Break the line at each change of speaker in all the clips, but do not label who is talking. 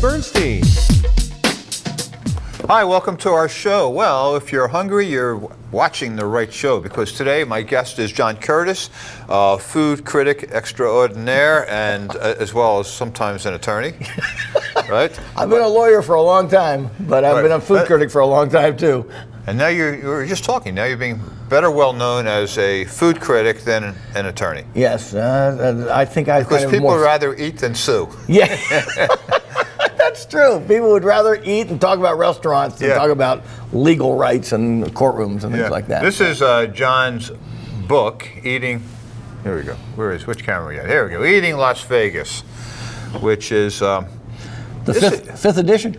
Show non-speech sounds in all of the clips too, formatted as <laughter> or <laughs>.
Bernstein.
Hi, welcome to our show. Well, if you're hungry, you're watching the right show because today my guest is John Curtas, uh, food critic extraordinaire, and uh, as well as sometimes an attorney. <laughs> right?
I've been a lawyer for a long time, but I've
Right.
been a food
But-
critic for a long time too.
And now you're, you're just talking. Now you're being better well known as a food critic than an attorney.
Yes, uh, I think I
Because people
more.
rather eat than sue.
Yeah. <laughs> <laughs> That's true. People would rather eat and talk about restaurants than
Yeah.
talk about legal rights and courtrooms and things like that.
This is uh, John's book, Eating. Here we go. Where is which camera we got? Here we go. Eating Las Vegas, which is um,
the fifth, fifth edition.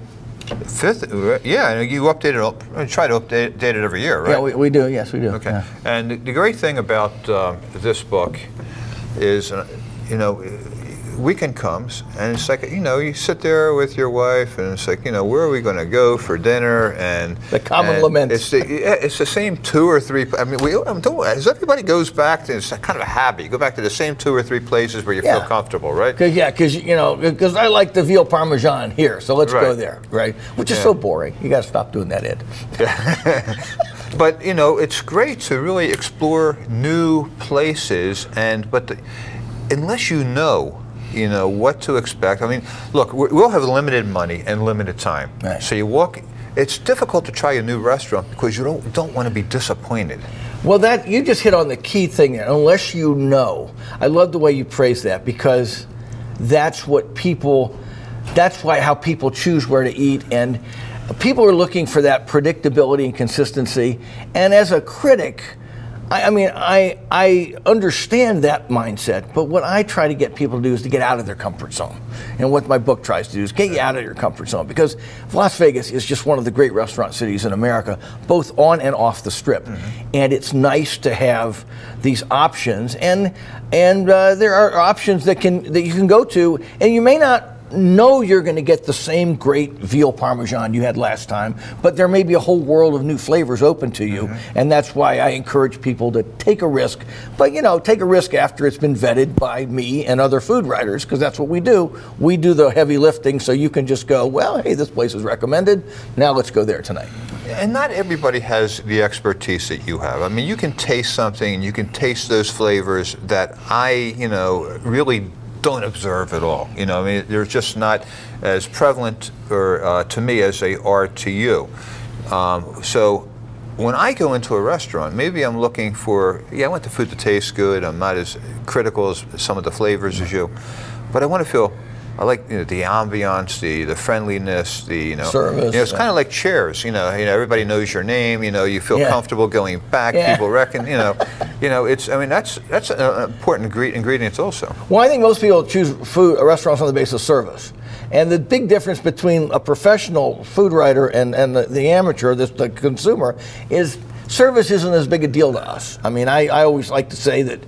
fifth. uh, Yeah, you update it. try to update, it every year, right?
Yeah, we, we do. Yes, we do.
Okay.
Yeah.
And the- the great thing about uh, this book is, uh, you know, weekend comes and it's like, you know, you sit there with your wife and it's like, you know, where are we going to go for dinner? And
The common
and
laments.
It's the, it's the same two or three. I mean, we, I'm doing, as everybody goes back to, it's kind of a habit. You go back to the same two or three places where you feel comfortable, right?
Cause yeah, cause you know, because I like the veal parmesan here, so let's go there, right? Which is
Yeah.
so boring. You got to stop doing that, Ed. <laughs>
But you know, it's great to really explore new places, and but the, unless you know, you know what to expect. I mean, look, we- we'll have limited money and limited time,
Right.
so you walk. It's difficult to try a new restaurant because you don't don't want to be disappointed.
Well, that you just hit on the key thing there. Unless you know, I love the way you praise that because that's what people. That's why how people choose where to eat, and people are looking for that predictability and consistency. And as a critic, I, I mean, I I understand that mindset, but what I try to get people to do is to get out of their comfort zone. And what my book tries to do is get you out of your comfort zone because Las Vegas is just one of the great restaurant cities in America, both on and off the strip. And it's nice to have these options, and and uh, there are options that can that you can go to, and you may not know you're going to get the same great veal parmesan you had last time, but there may be a whole world of new flavors open to you, mm-hmm. and that's why I encourage people to take a risk. But you know, take a risk after it's been vetted by me and other food writers, because that's what we do. We do the heavy lifting, so you can just go, well, hey, this place is recommended. Now let's go there tonight.
And not everybody has the expertise that you have. I mean, you can taste something and you can taste those flavors that I, you know, really don't observe at all. You know, I mean, they're just not as prevalent or uh, to me as they are to you. Um, so when I go into a restaurant, maybe I'm looking for, yeah, I want the food to taste good. I'm not as critical as some of the flavors as you, but I want to feel. I like you know, the ambiance, the the friendliness, the you know,
Service,
You know, it's
yeah.
kind of like chairs. You know, you know, everybody knows your name. You know, you feel
Yeah.
comfortable going back.
Yeah.
People reckon. You know, you know, it's. I mean, that's that's an important ingre- ingredient also.
Well, I think most people choose food restaurants on the basis of service. And the big difference between a professional food writer and, and the, the amateur, the, the consumer, is service isn't as big a deal to us. I mean, I, I always like to say that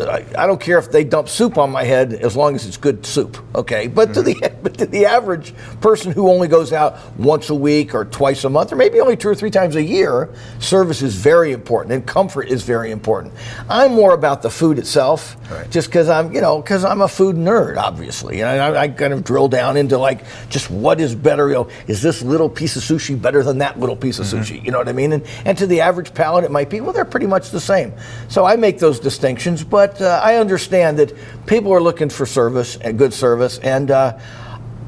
I, I don't care if they dump soup on my head as long as it's good soup, okay? But to mm-hmm. the <laughs> but to the average person who only goes out once a week or twice a month or maybe only two or three times a year, service is very important and comfort is very important. I'm more about the food itself,
Right.
just because I'm you know because I'm a food nerd, obviously, and I, I kind of drill down into like just what is better. You know, is this little piece of sushi better than that little piece of mm-hmm. sushi? You know what I mean? And and to the average palate, it might be well, they're pretty much the same. So I make those distinctions, but uh, I understand that people are looking for service and good service, and. Uh,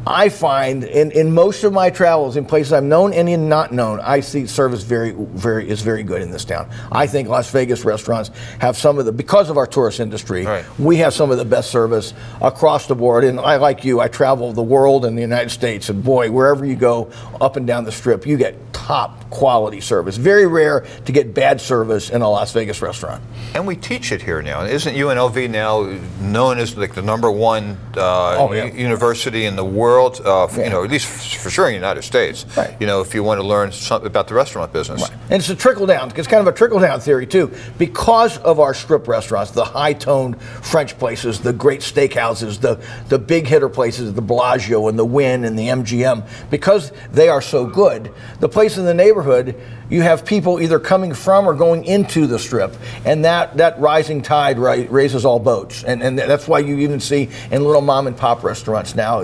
I find in, in most of my travels, in places I've known and in not known, I see service very, very is very good in this town. I think Las Vegas restaurants have some of the because of our tourist industry,
Right.
we have some of the best service across the board. And I like you, I travel the world and the United States, and boy, wherever you go up and down the strip, you get top quality service. Very rare to get bad service in a Las Vegas restaurant.
And we teach it here now. Isn't UNLV now known as like the number one uh,
Oh, yeah.
university in the world? Uh, f-
Yeah.
You know, at least for sure in the United States.
Right.
You know, if you want to learn something about the restaurant business.
And it's a trickle down. It's kind of a trickle down theory too, because of our strip restaurants, the high toned French places, the great steakhouses, the the big hitter places, the Bellagio and the Wynn and the MGM. Because they are so good, the place in the neighborhood, you have people either coming from or going into the strip, and that that rising tide ri- raises all boats, and and that's why you even see in little mom and pop restaurants now.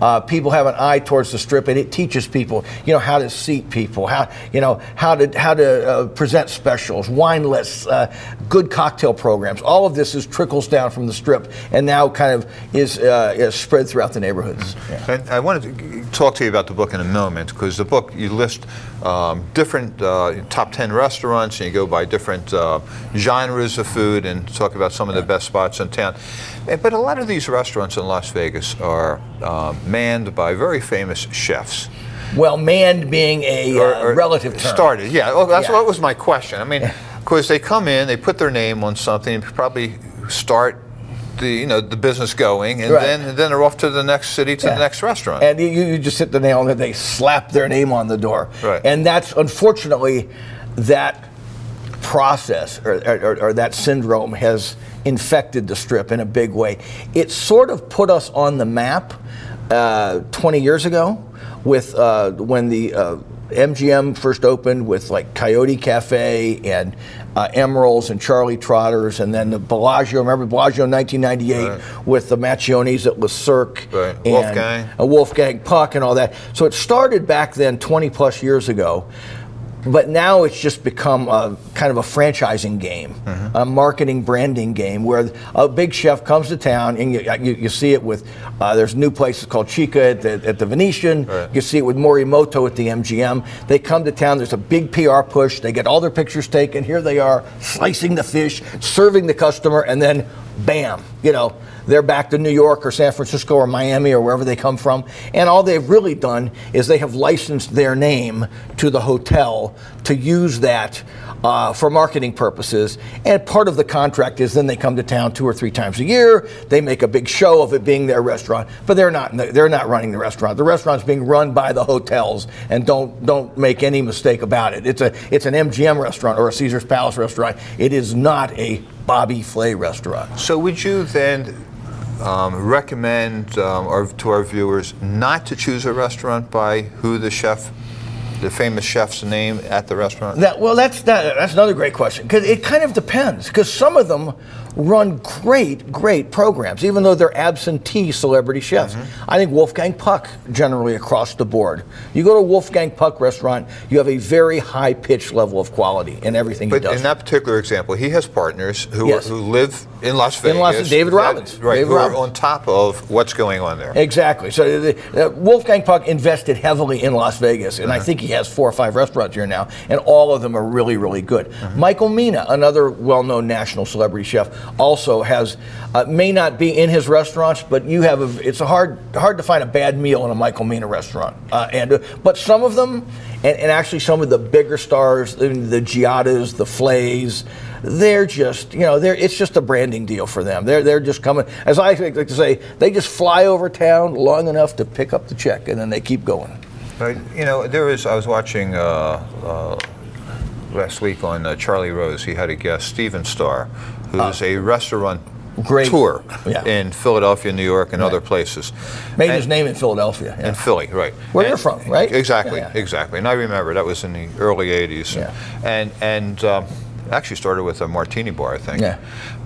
Uh, people have an eye towards the strip, and it teaches people, you know, how to seat people, how you know how to how to uh, present specials, wine lists, uh, good cocktail programs. All of this is trickles down from the strip, and now kind of is, uh, is spread throughout the neighborhoods. Yeah.
And I wanted to talk to you about the book in a moment because the book you list um, different uh, top 10 restaurants and you go by different uh, genres of food and talk about some of the best spots in town. Eh, But a lot of these restaurants in Las Vegas are um, manned by very famous chefs.
Well, manned being a
Or-
uh,
or
relative term.
Started, yeah. Well, that's
Yeah.
what was my question. I mean, <laughs> because they come in, they put their name on something, probably start the you know the business going, and
Right.
then and then they're off to the next city to
Yeah.
the next restaurant.
And you, you just hit the nail on it. They slap their name on the door.
Right.
And that's unfortunately that process or, or, or that syndrome has infected the strip in a big way. It sort of put us on the map uh, 20 years ago with uh, when the uh, MGM first opened with like Coyote Cafe and uh, Emeril's and Charlie Trotters, and then the Bellagio. Remember Bellagio 1998
Right.
with the Maccionis at Le Cirque
Right.
and
Wolfgang.
a Wolfgang Puck and all that. So it started back then, 20 plus years ago. But now it's just become a kind of a franchising game,
Mm-hmm.
a marketing branding game where a big chef comes to town and you, you, you see it with, uh, there's new places called Chica at the, at the Venetian.
Right.
You see it with Morimoto at the MGM. They come to town, there's a big PR push. They get all their pictures taken. Here they are slicing the fish, serving the customer, and then bam, you know, they're back to New York or San Francisco or Miami or wherever they come from. And all they've really done is they have licensed their name to the hotel to use that uh, for marketing purposes. And part of the contract is then they come to town two or three times a year. They make a big show of it being their restaurant, but they're not. They're not running the restaurant. The restaurant's being run by the hotels, and don't don't make any mistake about it. It's a it's an MGM restaurant or a Caesar's Palace restaurant. It is not a Bobby Flay restaurant.
So would you then um, recommend um, our, to our viewers not to choose a restaurant by who the chef, the famous chef's name at the restaurant?
That, well, that's that, that's another great question because it kind of depends. Because some of them run great, great programs, even though they're absentee celebrity chefs. Mm-hmm. I think Wolfgang Puck generally across the board. You go to a Wolfgang Puck restaurant, you have a very high pitch level of quality in everything
But
he does.
in that particular example, he has partners who,
Yes.
are, who live in Las Vegas.
In Las- Vegas, David
that-
Robbins.
right?
David
who
Robbins.
are on top of what's going on there.
Exactly. So uh, the, uh, Wolfgang Puck invested heavily in Las Vegas, and I mm-hmm. think he has four or five restaurants here now, and all of them are really, really good. Mm-hmm. Michael Mina, another well-known national celebrity chef, also has uh, may not be in his restaurants, but you have a, it's a hard hard to find a bad meal in a Michael Mina restaurant, uh, and uh, but some of them, and, and actually some of the bigger stars, the Giadas, the Flays. They're just, you know, they're, it's just a branding deal for them. They're, they're just coming, as I like to say, they just fly over town long enough to pick up the check and then they keep going.
But, you know, there is. I was watching uh, uh, last week on uh, Charlie Rose. He had a guest, Stephen Starr, who's a restaurant
Uh, Great.
tour
Yeah.
in Philadelphia, New York, and other places.
Made
And-
his name in Philadelphia. yeah.
in Philly, right?
Where
And-
you're from, right?
Exactly,
Yeah,
exactly. And I remember that was in the early '80s,
Yeah.
and and um, actually started with a martini bar, I think.
Yeah.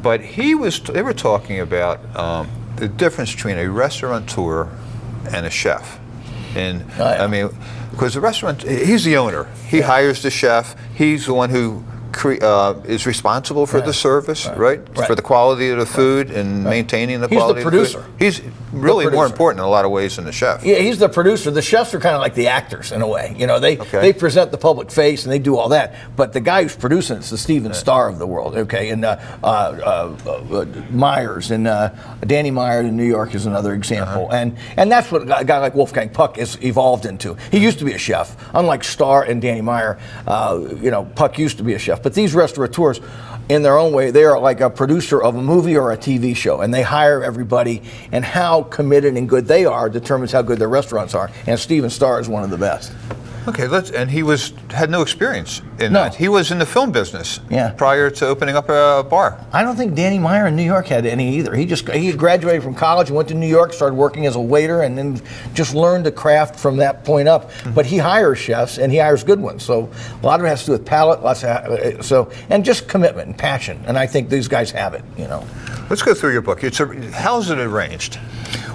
But he was. They were talking about um, the difference between a restaurateur and a chef. And
Oh.
I mean, because the restaurant, he's the owner. He hires the chef. He's the one who. Cre- uh, is responsible for the service, right?
Right.
For the quality of the food and maintaining the
He's the
quality. of
producer.
food. He's really more important in a lot of ways than the chef.
Yeah, he's the producer. The chefs are kind of like the actors in a way. You know, they
Okay.
they present the public face and they do all that. But the guy who's producing it's the Stephen Starr of the world. Okay, and uh, uh, uh, uh, Myers and uh, Danny Meyer in New York is another example.
Uh-huh.
And and that's what a guy like Wolfgang Puck has evolved into. He used to be a chef, unlike Starr and Danny Meyer. Uh, you know, Puck used to be a chef. But these restaurateurs, in their own way, they are like a producer of a movie or a TV show, and they hire everybody. And how committed and good they are determines how good their restaurants are. And Stephen Starr is one of the best.
Okay, let's. And he was had no experience in
No.
that. He was in the film business.
Yeah.
Prior to opening up a bar.
I don't think Danny Meyer in New York had any either. He just he graduated from college and went to New York, started working as a waiter, and then just learned the craft from that point up. But he hires chefs and he hires good ones. So a lot of it has to do with palate, lots of uh, so and just commitment and passion. And I think these guys have it. You know.
Let's go through your book. It's a, how's it arranged?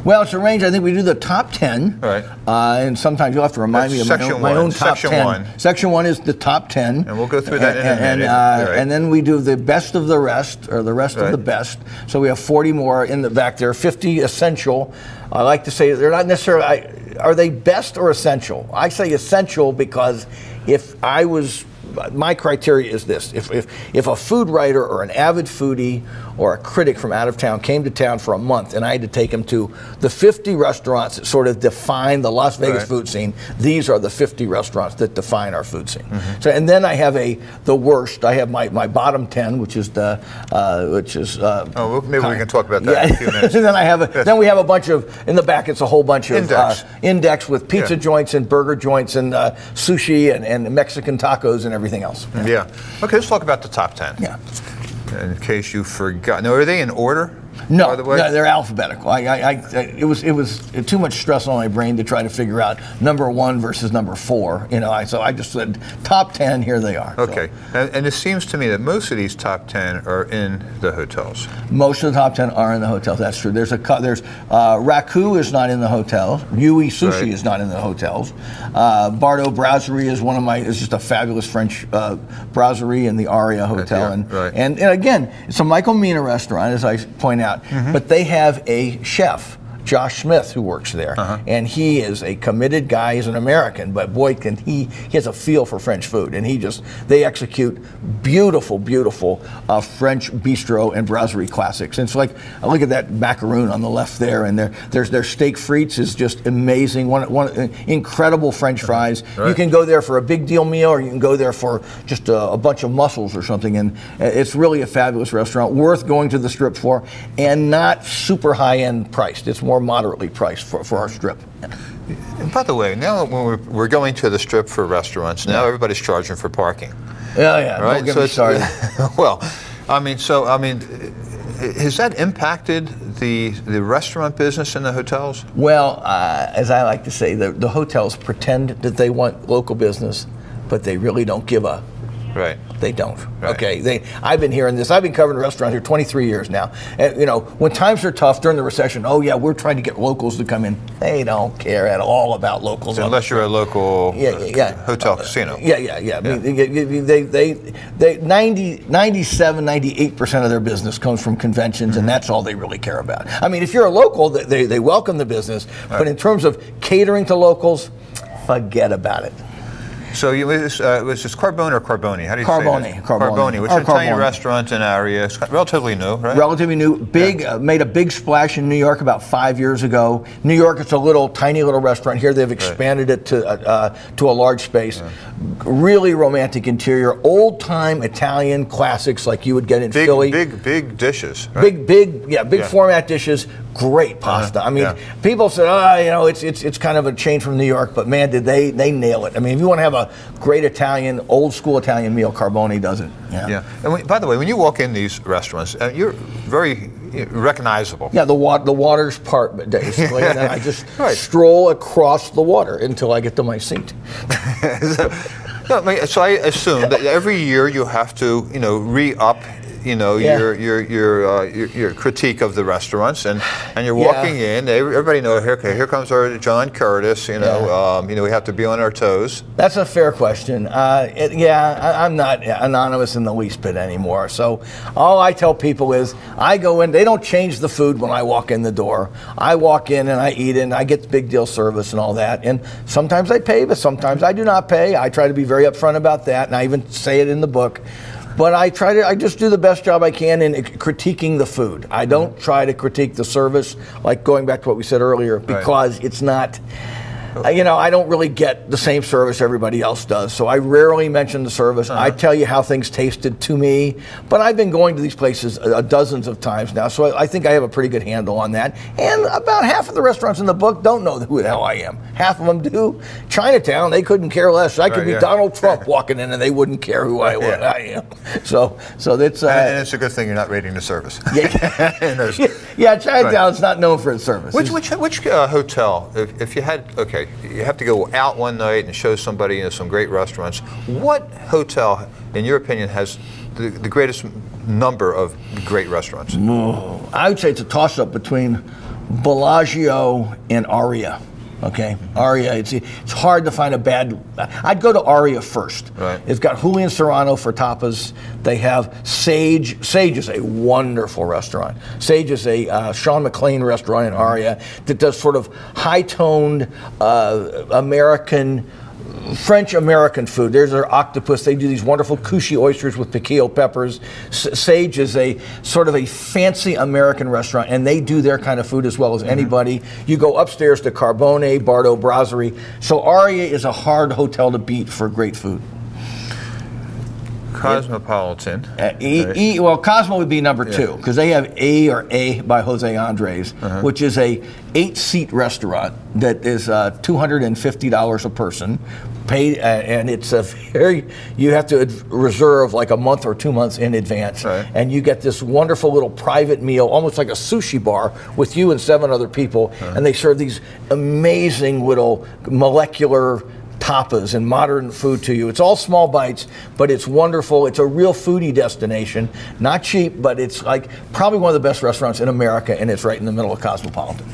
Well, it's arranged. I think we do the top ten,
Right.
Uh, and sometimes you'll have to remind
That's
me of my own, my
one.
Own top
Section
ten.
one.
Section one is the top ten,
And we'll go through that in
and, and,
minute.
uh,
right.
and then we do the best of the rest, or the rest of the best. So we have forty more in the back there. Fifty essential. I like to say they're not necessarily. I, are they best or essential? I say essential because if I was my criteria is this if, if, if a food writer or an avid foodie or a critic from out of town came to town for a month and I had to take him to the 50 restaurants that sort of define the Las Vegas
Right.
food scene, these are the 50 restaurants that define our food scene.
Mm-hmm.
So, and then I have a the worst. I have my, my bottom 10, which is the uh, which is uh,
Oh, maybe we can talk about that in a few minutes. <laughs>
and then I have a, then we have a bunch of in the back. It's a whole bunch of
Index.
Uh, index with pizza
Yeah.
joints and burger joints and uh, sushi and, and Mexican tacos and everything else.
Yeah. Okay, let's talk about the top 10.
Yeah.
In case you forgot. Now, are they in order?
No,
By the way?
no, they're alphabetical. I, I, I, it was, it was too much stress on my brain to try to figure out number one versus number four. You know, I, so I just said top ten. Here they are. So
Okay. And, and it seems to me that most of these top 10 are in the hotels.
most of the top ten are in the hotels. That's true. There's a there's uh, Raku is not in the hotel. Yui Sushi
Right.
is not in the hotels. Uh, Bardot Brasserie is one of my. is just a fabulous French uh, brasserie in the Aria Hotel.
yeah,
and,
right.
and and again, it's a Michael Mina restaurant, as I point out.
Mm-hmm.
But they have a chef. Josh Smith, who works there,
Uh-huh.
and he is a committed guy. He's an American, but boy, can he he has a feel for French food, and he just they execute beautiful, beautiful uh, French bistro and brasserie classics. And it's like I look at that macaroon on the left there, and their there's their steak frites is just amazing. One one incredible French fries. You can go there for a big deal meal, or you can go there for just a, a bunch of mussels or something. And uh, it's really a fabulous restaurant, worth going to the strip for, and not super high end priced. It's more moderately priced for, for our strip.
And by the way, now when we're, we're going to the strip for restaurants, now everybody's charging for parking.
Yeah, yeah.
Right?
Don't get me started. <laughs>
well, I mean, so, I mean, has that impacted the, the restaurant business in the hotels?
Well, uh, as I like to say, the, the hotels pretend that they want local business, but they really don't give a.
Right.
They don't.
Right.
Okay. They. I've been hearing this. I've been covering restaurants here 23 years now. And you know, when times are tough during the recession, oh yeah, we're trying to get locals to come in. They don't care at all about locals.
Unless you're a local
Yeah, yeah, yeah.
Uh, hotel casino.
Yeah, yeah, yeah. I mean, they, they, they, they, 90, 97, 98% of their business comes from conventions, and mm-hmm. that's all they really care about. I mean, if you're a local, they- they, they welcome the business, but in terms of catering to locals, forget about it.
So you was uh, was this Carbone or Carboni? How do you say that?
Carboni,
which
Or
is an Italian restaurant in our area. It's relatively new, right?
Relatively new, big, uh, made a big splash in New York about five years ago. New York, it's a little tiny little restaurant. Here, they've expanded it to uh, uh, to a large space. Really romantic interior, old time Italian classics like you would get in
big,
Philly.
big, big dishes. Right?
Big, big, yeah, big
Yeah.
format dishes. Great pasta. I mean,
yeah.
people said, "Oh, you know, it's it's it's kind of a change from New York," but man, did they they nail it? I mean, if you want to have a great Italian, old school Italian meal, Carboni does it. Yeah.
Yeah. And when, by the way, when you walk in these restaurants, uh, you're very uh, recognizable.
Yeah, the water, the water's part, basically, and I just <laughs>
Right.
stroll across the water until I get to my seat. <laughs>
No, so I assume that every year you have to, you know, re-up, you know,
Yeah.
your your your, uh, your your critique of the restaurants, and and you're
Yeah.
walking in. Everybody know here. Here comes our John Curtas. You know,
Yeah.
um, you know, we have to be on our toes.
That's a fair question. Uh, it, yeah, I, I'm not anonymous in the least bit anymore. So all I tell people is I go in. They don't change the food when I walk in the door. I walk in and I eat and I get the big deal service and all that. And sometimes I pay, but sometimes I do not pay. I try to be very upfront about that, and I even say it in the book. But I try to, I just do the best job I can in critiquing the food. I don't mm-hmm. try to critique the service, like going back to what we said earlier, because it's not. Uh, You know, I don't really get the same service everybody else does, so I rarely mention the service. I tell you how things tasted to me, but I've been going to these places uh, dozens of times now, so I, I think I have a pretty good handle on that. And about half of the restaurants in the book don't know who the hell I am. Half of them do. Chinatown, they couldn't care less. I could
Right,
be
yeah.
Donald Trump <laughs> walking in, and they wouldn't care who I,
Yeah.
I am. So, so that's. Uh,
and it's a good thing you're not rating the service. <laughs>
yeah, <laughs>
those-
yeah, Chinatown's not known for its service.
Which which which uh, hotel? If, if you had okay, you have to go out one night and show somebody you know, some great restaurants. What hotel, in your opinion, has the, the greatest number of great restaurants?
I would say it's a toss up between Bellagio and Aria. Okay, Aria. It's it's hard to find a bad. I'd go to Aria first.
Right.
It's got Julian Serrano for tapas. They have Sage. Sage is a wonderful restaurant. Sage is a uh, Shawn McClain restaurant in Aria that does sort of high toned uh, American. French American food. There's their octopus. They do these wonderful kushi oysters with piquillo peppers. S- Sage is a sort of a fancy American restaurant, and they do their kind of food as well as mm-hmm. anybody. You go upstairs to Carbone, Bardot Brasserie. So Aria is a hard hotel to beat for great food.
Cosmopolitan.
Uh, e,
Right.
e, well, Cosmo would be number two because they have A or A by Jose Andres,
Uh-huh.
which is a eight-seat restaurant that is uh, two hundred and fifty dollars a person. Paid, uh, and it's a very you have to ad- reserve like a month or two months in advance,
Right.
and you get this wonderful little private meal, almost like a sushi bar, with you and seven other people,
Uh-huh.
and they serve these amazing little molecular tapas and modern food to you. It's all small bites, but it's wonderful. It's a real foodie destination. Not cheap, but it's like probably one of the best restaurants in America, and it's right in the middle of Cosmopolitan.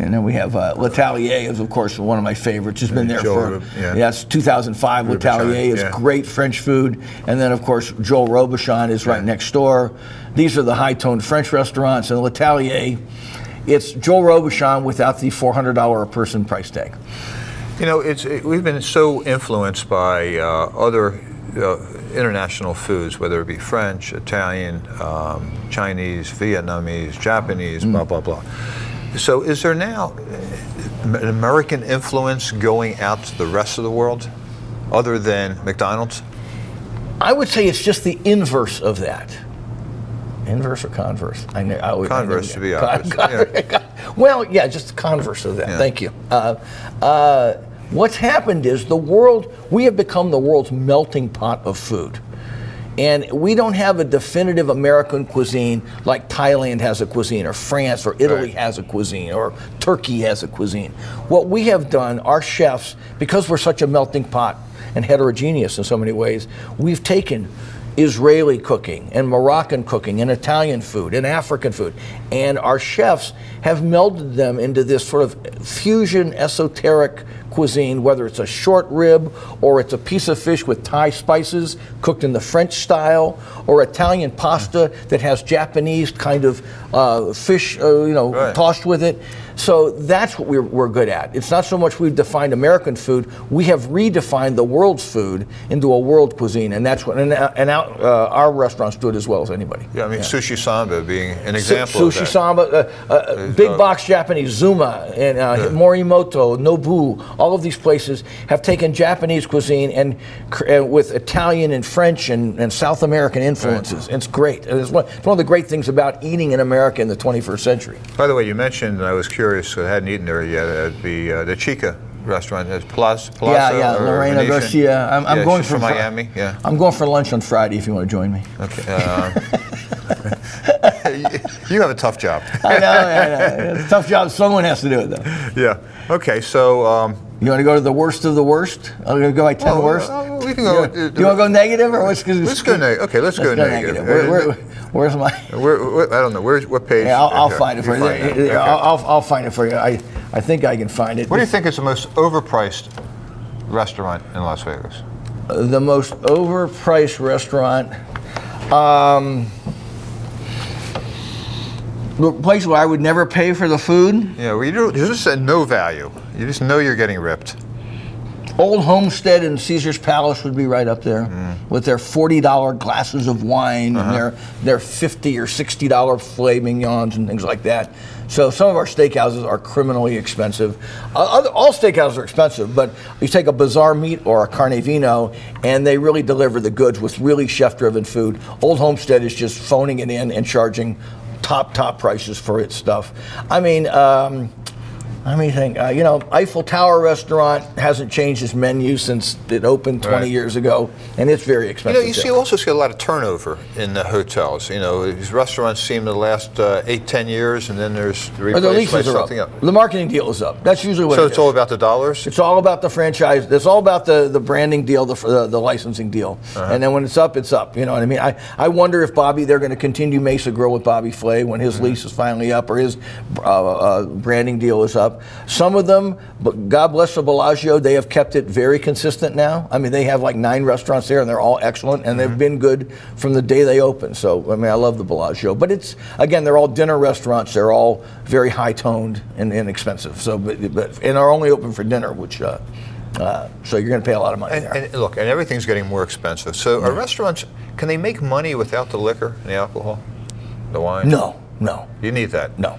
And then we have uh, L'Atelier is of course one of my favorites. It's been there
Joel
for
yeah.
yeah, it's 2005. L'Atelier is
yeah.
great French food, and then of course Joel Robuchon is right
Yeah.
next door. These are the high-toned French restaurants, and L'Atelier, it's Joel Robuchon without the $400 a person price tag.
You know, it's it, we've been so influenced by uh, other uh, international foods, whether it be French, Italian, um, Chinese, Vietnamese, Japanese, blah blah blah. So, is there now uh, an American influence going out to the rest of the world, other than McDonald's?
I would say it's just the inverse of that. Inverse or converse? I know. I always,
Converse
know-
to be <laughs>
Con-
opposite,
con- Well, yeah, just the converse of that.
Yeah.
Thank you. Uh, uh, what's happened is the world. We have become the world's melting pot of food. And we don't have a definitive American cuisine like Thailand has a cuisine, or France, or Italy
Right.
has a cuisine, or Turkey has a cuisine. What we have done, our chefs, because we're such a melting pot and heterogeneous in so many ways, we've taken Israeli cooking and Moroccan cooking and Italian food and African food. And our chefs have melded them into this sort of fusion esoteric cuisine, whether it's a short rib or it's a piece of fish with Thai spices cooked in the French style, or Italian pasta that has Japanese kind of uh, fish, uh, you know,
Right.
tossed with it. So that's what we're, we're good at. It's not so much we've defined American food; we have redefined the world's food into a world cuisine, and that's what. And, and out, uh, our restaurants do it as well as anybody.
Yeah, I mean sushi samba being an example of
Sushi. Samba, uh, uh, Big
uh,
Box Japanese, Zuma, and uh, Morimoto, Nobu, all of these places have taken Japanese cuisine and cr- uh, with Italian and French and, and South American influences. It's great. It's one, it's one of the great things about eating in America in the 21st century.
By the way, you mentioned, and I was curious, 'cause I hadn't eaten there yet, at the uh, the Chica restaurant at Plaza.
Yeah,
Plaza
yeah,
or
Lorena
Venetian?
Garcia. I'm, I'm
Yeah,
going for
from
fr-
Miami. Yeah.
I'm going for lunch on Friday if you want to join me.
Okay. <laughs> Uh, <laughs> you have a tough job.
I know, I know. It's a tough job. Someone has to do it though.
yeah. Okay. So. Um,
You want to go to the worst of the worst? I'm going to go by 10
well,
worst.
uh, can go.
You, you want to go negative or what's?
Let's go negative. Okay, let's, go, negative.
Where, where, where's my? <laughs>
Where- where- I don't know. Where's what page?
Yeah, I'll, I'll find it for you.
find it. Okay.
I'll, I'll, I'll find it for you. I, I think I can find it.
What do you think is the most overpriced restaurant in Las Vegas?
the most overpriced restaurant? Um, the place where I would never pay for the food.
Yeah, well, you, don't, you just said no value. You just know you're getting ripped.
Old Homestead and Caesar's Palace would be right up there with their forty dollar glasses of wine and their their fifty or sixty dollar filet mignons and things like that. So some of our steakhouses are criminally expensive. Uh, other, all steakhouses are expensive, but you take a Bazaar Meat or a Carne Vino, and they really deliver the goods with really chef-driven food. Old Homestead is just phoning it in and charging top top prices for its stuff. I mean. Um, let me think. Uh, you know, Eiffel Tower restaurant hasn't changed its menu since it opened 20
Right.
years ago, and it's very expensive.
You know, you see, also see a lot of turnover in the hotels. You know, these restaurants seem to last uh, eight, ten years, and then there's
Or the
replaced by
leases are up.
something else.
The marketing deal is up. That's usually what
So
it
it's
is.
all about the dollars.
It's all about the franchise. It's all about the, the branding deal, the, the, the licensing deal.
Uh-huh.
And then when it's up, it's up. You know what I mean? I, I wonder if Bobby, they're going to continue Mesa Grill with Bobby Flay when his lease is finally up or his uh, uh, branding deal is up. Some of them, but God bless the Bellagio, they have kept it very consistent now. I mean, they have like nine restaurants there and they're all excellent and they've been good from the day they opened. So, I mean, I love the Bellagio. But it's, again, they're all dinner restaurants. They're all very high toned and, and expensive. So, but, but, and are only open for dinner, which, uh, uh, so you're going to pay a lot of money
And,
there.
and look, and everything's getting more expensive. So, are restaurants can they make money without the liquor and the alcohol, the wine?
no, no,
you need that.
no.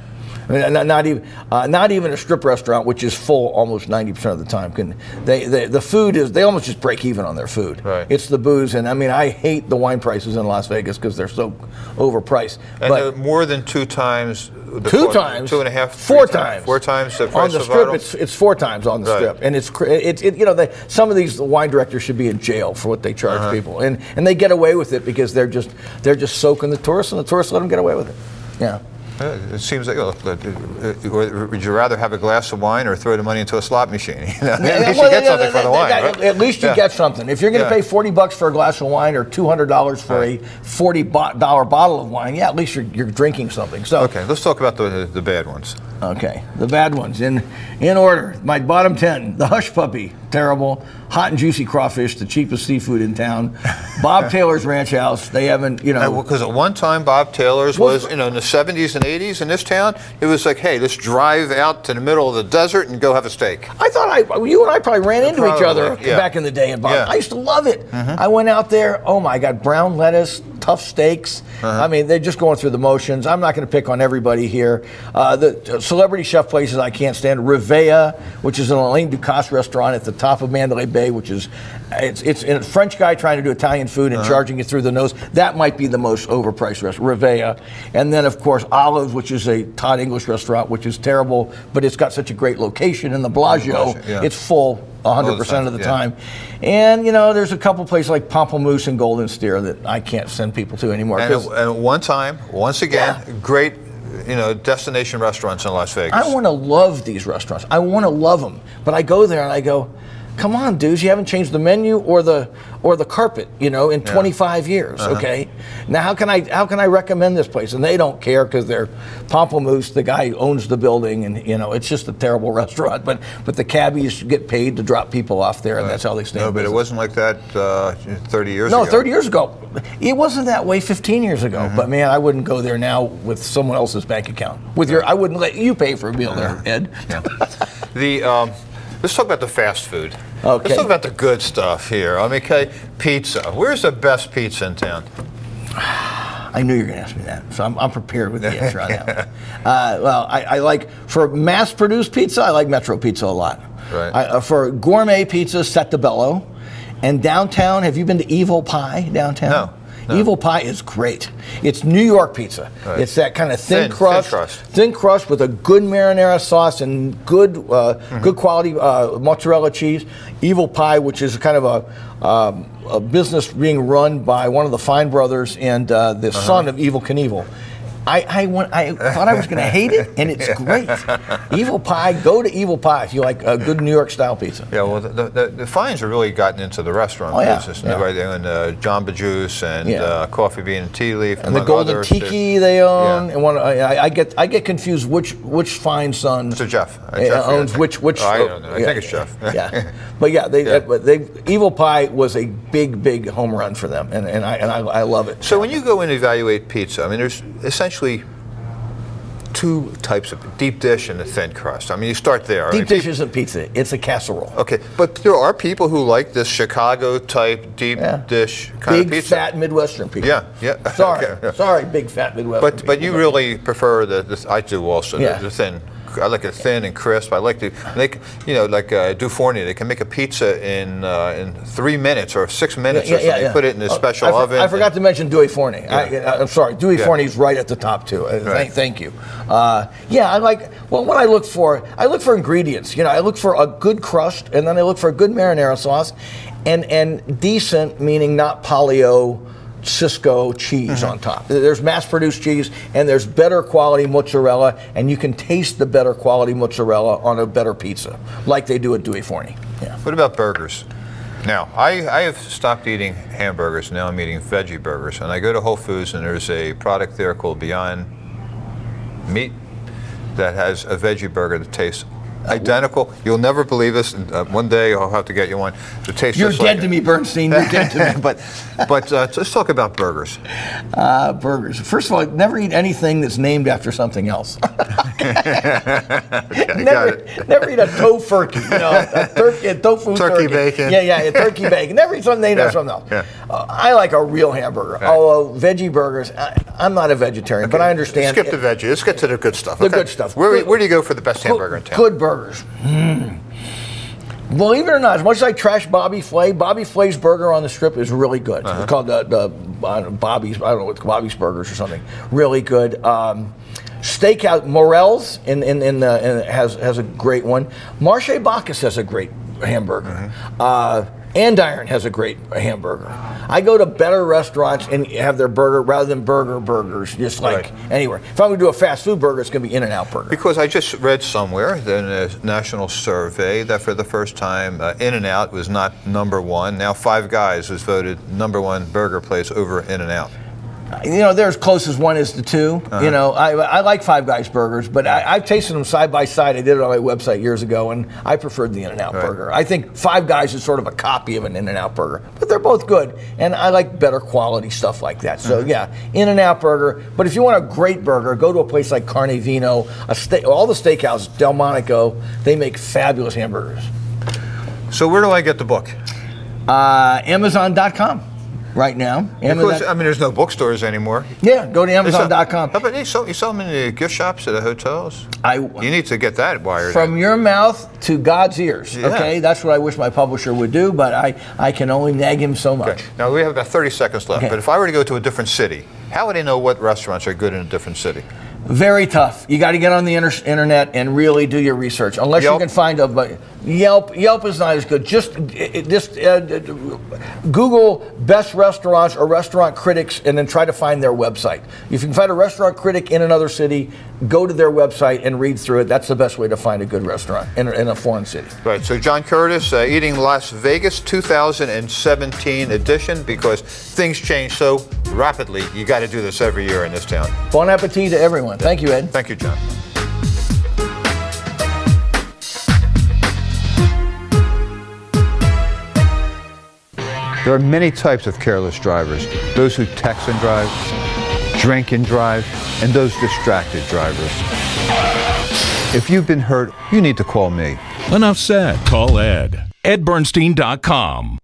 Not, not even uh, not even a strip restaurant, which is full almost ninety percent of the time. Can they, they? The food is they almost just break even on their food.
Right.
It's the booze, and I mean I hate the wine prices in Las Vegas because they're so overpriced.
And
but
more than two times. The
two
cost-
times,
two and a half,
four
three
times,
four times the
on the strip. It's it's four times on the
Right.
strip, and it's it's it, you know they, some of these wine directors should be in jail for what they charge
Uh-huh.
people, and and they get away with it because they're just they're just soaking the tourists, and the tourists let them get away with it. Yeah.
Uh, It seems like, look, uh, uh, would you rather have a glass of wine or throw the money into a slot machine? <laughs> You know, At least you get
yeah,
something for the wine, right?
At least you get something. If you're going to pay forty bucks for a glass of wine or two hundred dollars for
Right.
a forty dollar bottle of wine, yeah, at least you're, you're drinking something. So
Okay, let's talk about the the bad ones.
Okay, the bad ones in in order. My bottom ten: the hush puppy, terrible. Hot and juicy crawfish, the cheapest seafood in town. Bob <laughs> Taylor's Ranch House. They haven't, you know.
Because at one time, Bob Taylor's
Well,
was, you know, in the 70s and 80s in this town, it was like, hey, let's drive out to the middle of the desert and go have a steak.
I thought I, you and I probably ran into each other
yeah.
back in the day at Bob.
Yeah.
I used to love it. Mm-hmm. I went out there. Oh my God, brown lettuce, tough stakes.
Uh-huh.
I mean, they're just going through the motions. I'm not going to pick on everybody here. Uh, the uh, celebrity chef places I can't stand. Rivea, which is an Alain Ducasse restaurant at the top of Mandalay Bay, which is it's it's a French guy trying to do Italian food
Uh-huh.
and charging you through the nose. That might be the most overpriced restaurant. Rivea, and then of course Olives, which is a Todd English restaurant, which is terrible, but it's got such a great location in the Bellagio.
Bellagio, yeah.
It's full 100% of the
yeah.
time. And, you know, there's a couple places like Pamplemousse and Golden Steer that I can't send people to anymore.
And at, uh, and at one time, once again,
Yeah.
great, you know, destination restaurants in Las Vegas.
I want to love these restaurants. I want to love them. But I go there and I go, come on, dudes, you haven't changed the menu or the or the carpet, you know, in 25 years.
Uh-huh.
Okay, now how can I how can I recommend this place? And they don't care because they're Pamplemousse, the guy who owns the building, and you know, it's just a terrible <laughs> restaurant. But but the cabbies get paid to drop people off there, and that's how they stay.
No, but it wasn't like that uh, 30 years ago.
No,
ago.
30 years ago. It wasn't that way 15 years ago.
Mm-hmm.
But man, I wouldn't go there now with someone else's bank account. With your, I wouldn't let you pay for a meal there, Ed. Yeah.
The um, let's talk about the fast food.
Okay.
Let's talk about the good stuff here. I mean, okay, pizza. Where's the best pizza in town?
I knew you were going to ask me that, so I'm, I'm prepared with the <laughs> answer on that. One. Uh, well, I, I like for mass-produced pizza, I like Metro Pizza a lot.
Right.
I, uh, for gourmet pizza, Settebello. And downtown, have you been to Evel Pie downtown?
No, no.
Evel Pie is great. It's New York pizza.
Right.
It's that kind of thin,
Thin- thin
crust,
crust.
thin crust with a good marinara sauce and good, uh,
Mm-hmm.
good quality uh, mozzarella cheese. Evel Pie, which is a kind of a, um, a business being run by one of the Fine brothers and uh, the
Uh-huh.
son of Evel Knievel. I, I, went, I thought I was going <laughs> to hate it, and it's great. Evel Pie, go to Evel Pie if you like a good New York style pizza.
Yeah, well, the, the, the Fines have really gotten into the restaurant
Oh, yeah,
business.
yeah.
Right there, and uh, Jamba Juice and
Yeah.
uh, Coffee Bean and Tea Leaf.
And the Golden
others.
Tiki they own,
Yeah.
and one I, I get I get confused which which fine son
So Jeff, uh, Jeff,
owns which which.
Oh, I don't know. I think it's Jeff.
yeah, <laughs> but yeah, they, but they Evel Pie was a big big home run for them, and, and I and I, I love it.
So when you go and evaluate pizza, I mean, there's essentially two types of deep dish and a thin crust. I mean, you start there. I
Deep
mean,
dish isn't pizza; it's a casserole.
Okay, but there are people who like this Chicago type deep
Yeah.
dish kind
Big
of pizza.
Big fat Midwestern people.
Yeah, yeah. <laughs>
Sorry,
Okay,
sorry, big fat Midwestern.
But but you really prefer the, the I do also the-
Yeah.
the, thin. I like it thin and crisp. I like to make you know like uh, Due Forni. They can make a pizza in uh, in three minutes or six minutes or something. They Put it in a
Oh,
special
I, for-
oven.
I forgot to mention Due Forni. I, I'm sorry, Due
Yeah.
Forni's right at the top too. Uh,
Right.
Thank, thank you. Uh, yeah, I like. Well, what I look for, I look for ingredients. You know, I look for a good crust, and then I look for a good marinara sauce, and and decent meaning not Polly-O. Sysco cheese
Mm-hmm.
on top. There's mass-produced cheese, and there's better quality mozzarella, and you can taste the better quality mozzarella on a better pizza, like they do at Due Forni. Yeah.
What about burgers? Now, I, I have stopped eating hamburgers. Now I'm eating veggie burgers. And I go to Whole Foods, and there's a product there called Beyond Meat that has a veggie burger that tastes identical. You'll never believe this. and, Uh, one day I'll have to get you one. It tastes
You're dead
like
to
it.
me, Bernstein. You're dead to me. <laughs>
but but uh, let's talk about burgers.
Uh, burgers. First of all, never eat anything that's named after something else. <laughs>
Got
never,
it.
never eat a tofurkey, you know, a, turkey, a tofu
Turkey
turkey.
bacon.
Yeah, yeah, a turkey <laughs> bacon. Never eat something named
Yeah,
after something else.
yeah.
Uh, I like a real hamburger. Although veggie burgers, I, I'm not a vegetarian, but I understand.
Skip the veggie. Let's get to the good stuff.
The
okay?
good stuff.
Where,
Good-
where do you go for the best
Good-
hamburger in town?
Good burgers. Mm. Believe it or not, as much as I trash Bobby Flay, Bobby Flay's burger on the strip is really good.
Uh-huh.
It's called the, the know, Bobby's, I don't know, it's Bobby's Burgers or something. Really good. Um, Steakhouse, Morel's in, in, in, uh, in, has, has a great one. Marche Bacchus has a great hamburger.
Mm-hmm.
Uh, Andiron has a great hamburger. I go to better restaurants and have their burger rather than burger burgers, just like
Right.
anywhere. If I'm going to do a fast food burger, it's going to be In n Out Burger.
Because I just read somewhere in a national survey that for the first time, uh, In and Out was not number one. Now Five Guys was voted number one burger place over In and Out.
You know, they're as close as one is to 2
Uh-huh.
You know, I, I like Five Guys burgers, but I, I've tasted them side by side. I did it on my website years ago, and I preferred the In-N-Out
Right.
burger. I think Five Guys is sort of a copy of an In-N-Out burger, but they're both good, and I like better quality stuff like that. So
Uh-huh.
yeah, In-N-Out burger. But if you want a great burger, go to a place like Carne Vino, a steak, all the steakhouses, Delmonico. They make fabulous hamburgers.
So where do I get the book?
Uh, Amazon.com right now. Amazon,
I mean, there's no bookstores anymore.
yeah, go to Amazon.com.
How about you sell, you sell them in the gift shops at the hotels?
I,
You need to get that wired.
From
in.
your mouth to God's ears.
Yeah.
Okay, that's what I wish my publisher would do, but I, I can only nag him so much.
Okay. Now we have about 30 seconds left.
Okay.
But if I were to go to a different city, how would I know what restaurants are good in a different city?
Very tough. You got to get on the inter- internet and really do your research. Unless
Yelp?
you can find a but Yelp. Yelp is not as good. Just it, it- just uh, Google best restaurants or restaurant critics, and then try to find their website. If you can find a restaurant critic in another city, go to their website and read through it. That's the best way to find a good restaurant in a, in a foreign city.
Right. So John Curtas, uh, Eating Las Vegas 2017 edition, because things change so rapidly. You got to do this every year in this town.
Bon appetit to everyone. Thank you, Ed.
Thank you, John. There are many types of careless drivers those who text and drive, drink and drive, and those distracted drivers. If you've been hurt, you need to call me.
Enough said. Call Ed. EdBernstein.com.